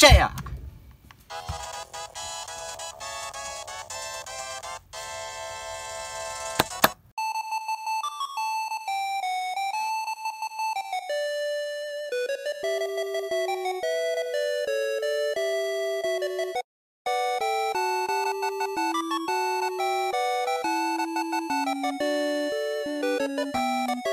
share. Thank